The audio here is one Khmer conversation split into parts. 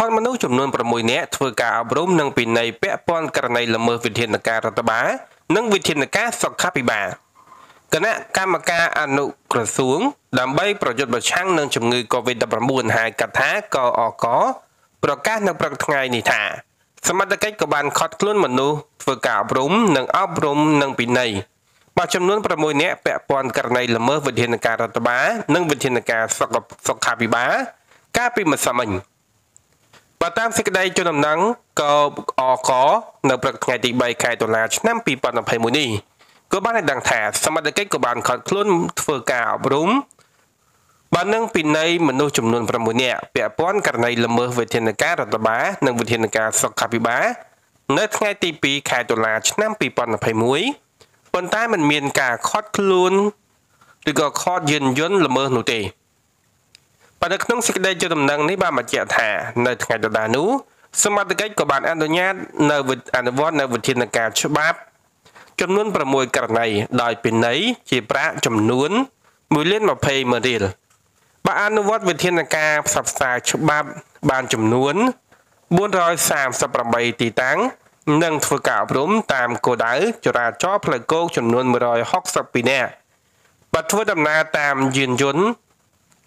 ផុតមនុស្សចំនួន6នាក់ធ្វើការអប់រំនិងពិន័យពាក់ព័ន្ធករណីល្មើសវិធានការរដ្ឋបាលនិងវិធានការសុខាភិបាលគណៈកម្មការអនុក្រសួង ដើម្បីប្រយុទ្ធប្រឆាំងនឹងជំងឺ Covid-19 ហៅកាត់ថាកអកប្រកាសនៅព្រឹកថ្ងៃនេះថាសមត្ថកិច្ចក៏បានខត់ខ្លួនមនុស្សធ្វើការអប់រំនិងអប់រំនិងពិន័យបោះចំនួន6នាក់ពាក់ព័ន្ធករណីល្មើសវិធានការរដ្ឋបាលនិងវិធានការសុខាភិបាលកាលពីម្សិលមិញ បើតាមសេចក្តីជូនដំណឹងក៏អកនៅព្រឹកថ្ងៃទី3ខែតុលាឆ្នាំ2021នេះក៏បានឲ្យដឹងថាសមត្ថកិច្ចក៏បានខត់ខ្លួនធ្វើការអប់រំបាននឹងពិន័យមនុស្សចំនួន6នាក់ពាក់ព័ន្ធករណីល្មើសវិធានការរដ្ឋបាលនិងវិធានការសុខាភិបាលនៅថ្ងៃទី2ខែតុលាឆ្នាំ2021ប៉ុន្តែมันមានការខត់ខ្លួនឬក៏ខត់យានយន្តល្មើសនោះទេ ប៉ុន្តែក្នុងសេចក្តីចុះដំណឹងនេះបានបញ្ជាក់ថានៅថ្ងៃដដែលនោះសមត្ថកិច្ចក៏បានអនុញ្ញាតនៅអនុវត្តនៅវិធានការច្បាប់ចំនួន6ករណីដោយពិន័យជាប្រាក់ចំនួន1លាន20ម៉ឺនរៀលបើអនុវត្តវិធានការផ្សព្វផ្សាយច្បាប់បានចំនួន438ទីតាំងនិងធ្វើការអប់រំតាមគោលដៅចរាចរណ៍ផ្លូវគោកចំនួន162នាក់បើធ្វើដំណើរតាមយានយន្ត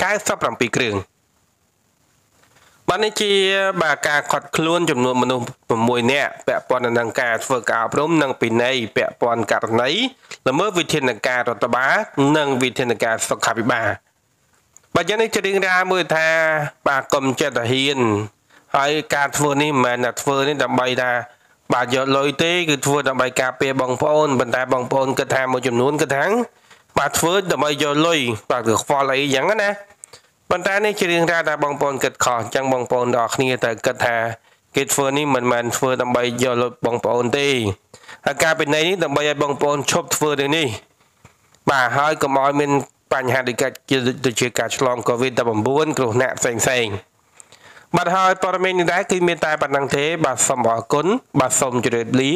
97គ្រឿងបាននេះជាបាទការខាត់ខ្លួនចំនួនមនុស្ស6នាក់ពាក់ព័ន្ធនឹងការធ្វើការអប់រំនិងពិន័យពាក់ព័ន្ធករណីល្មើសវិធានការរដ្ឋបាលនិងវិធានការសុខាភិបាលបើយ៉ាងនេះជារឿងរ៉ាវមួយថា បាទកុំចិត្តហ៊ានហើយការធ្វើនេះមិនមែនថាធ្វើនេះដើម្បីថាបាទយកលុយទេគឺធ្វើដើម្បីការពារបងប្អូនប៉ុន្តែបងប្អូនគិតថាមួយចំនួនគិតថាបាទធ្វើដើម្បីយកលុយបាទគឺខ្វល់អីចឹងណា ប៉ុន្តែនេះជារឿងរ៉ាវដែលបងប្អូនគិតខុសអញ្ចឹងបងប្អូនទាំងអស់គ្នាត្រូវគិតថាគេធ្វើនេះមិនមែនធ្វើដើម្បីយកលុយបងប្អូនទេហើយការពិន័យនេះដើម្បីឲ្យបងប្អូនឈប់ធ្វើទៅនេះបាទហើយកុំឲ្យមានបញ្ហាដូចជាការឆ្លង COVID-19 គ្រោះថ្នាក់ផ្សេងផ្សេងបាទហើយព័ត៌មាននេះដែរគឺមានតែប៉ុណ្្នឹងទេ បាទសូមអរគុណបាទសូមជម្រាបលា